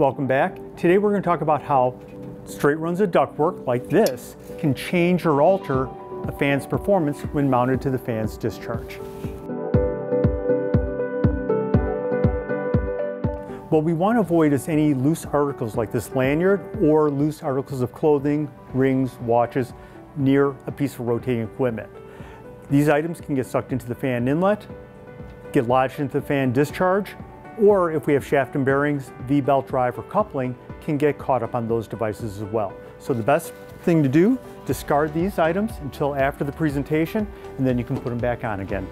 Welcome back. Today we're going to talk about how straight runs of ductwork like this can change or alter a fan's performance when mounted to the fan's discharge. What we want to avoid is any loose articles like this lanyard or loose articles of clothing, rings, watches near a piece of rotating equipment. These items can get sucked into the fan inlet, get lodged into the fan discharge, or if we have shaft and bearings, V-belt drive or coupling, can get caught up on those devices as well. So the best thing to do, discard these items until after the presentation, and then you can put them back on again.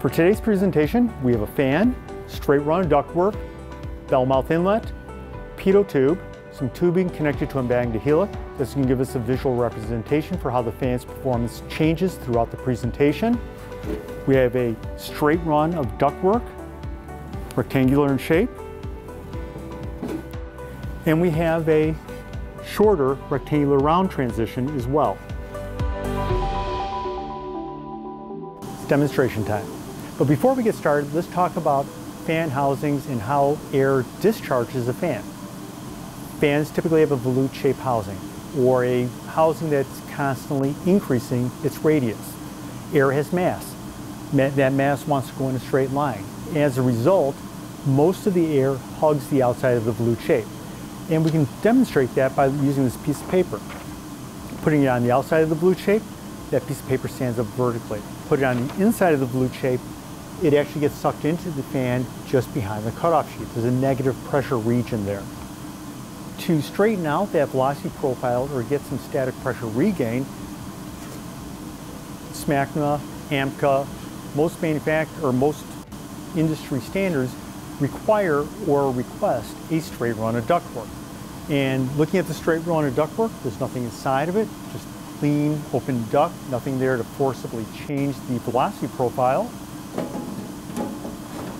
For today's presentation, we have a fan, straight run ductwork, bell mouth inlet, pitot tube, some tubing connected to a magnet helix. This can give us a visual representation for how the fan's performance changes throughout the presentation. We have a straight run of ductwork, rectangular in shape. And we have a shorter rectangular round transition as well. Demonstration time. But before we get started, let's talk about fan housings and how air discharges a fan. Fans typically have a volute-shaped housing or a housing that's constantly increasing its radius. Air has mass. That mass wants to go in a straight line. As a result, most of the air hugs the outside of the volute shape. And we can demonstrate that by using this piece of paper. Putting it on the outside of the volute shape, that piece of paper stands up vertically. Put it on the inside of the volute shape, it actually gets sucked into the fan just behind the cutoff sheet. There's a negative pressure region there. To straighten out that velocity profile or get some static pressure regain, SMACNA, AMCA, most manufacturer or most industry standards require or request a straight run of ductwork. And looking at the straight run of ductwork, there's nothing inside of it, just clean, open duct, nothing there to forcibly change the velocity profile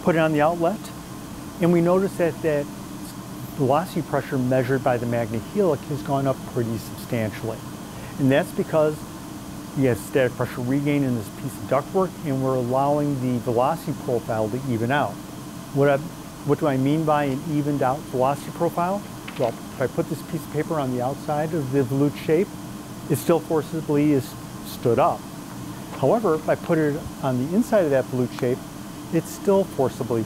put it on the outlet, and we notice that that velocity pressure measured by the magnet helix has gone up pretty substantially. And that's because we have static pressure regain in this piece of ductwork and we're allowing the velocity profile to even out. What, I, what do I mean by an evened out velocity profile? Well, if I put this piece of paper on the outside of the volute shape, it still forcibly is stood up. However, if I put it on the inside of that volute shape, it's still forcibly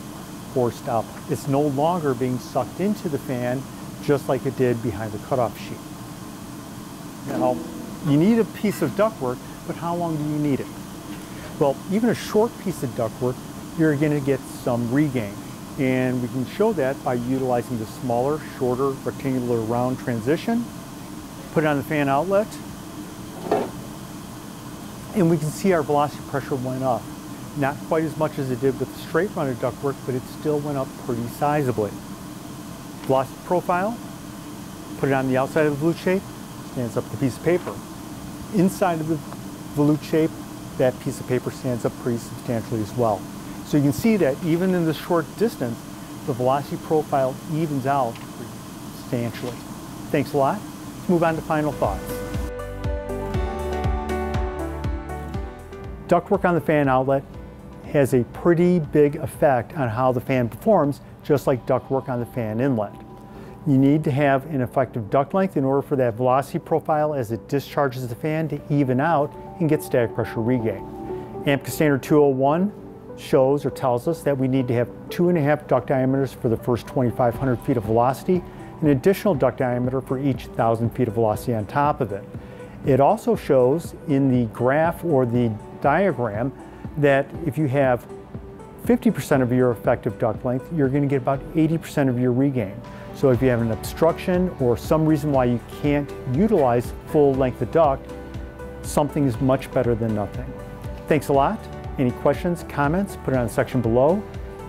forced up. It's no longer being sucked into the fan just like it did behind the cutoff sheet. Now, you need a piece of ductwork, but how long do you need it? Well, even a short piece of ductwork, you're going to get some regain. And we can show that by utilizing the smaller, shorter, rectangular round transition. Put it on the fan outlet. And we can see our velocity pressure went up. Not quite as much as it did with the straight of ductwork, but it still went up pretty sizably. Velocity profile, put it on the outside of the volute shape, stands up the piece of paper. Inside of the volute shape, that piece of paper stands up pretty substantially as well. So you can see that even in this short distance, the velocity profile evens out substantially. Thanks a lot. Let's move on to final thoughts. Ductwork on the fan outlet has a pretty big effect on how the fan performs, just like ductwork on the fan inlet. You need to have an effective duct length in order for that velocity profile as it discharges the fan to even out and get static pressure regain. AMCA standard 201 shows or tells us that we need to have two and a half duct diameters for the first 2,500 feet of velocity, an additional duct diameter for each 1,000 feet of velocity on top of it. It also shows in the graph or the diagram that if you have 50% of your effective duct length, you're going to get about 80% of your regain. So if you have an obstruction or some reason why you can't utilize full length of duct, something is much better than nothing. Thanks a lot. Any questions, comments, put it on the section below.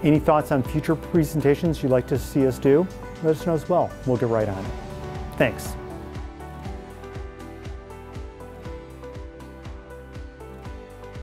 Any thoughts on future presentations you'd like to see us do, let us know as well. We'll get right on it. Thanks.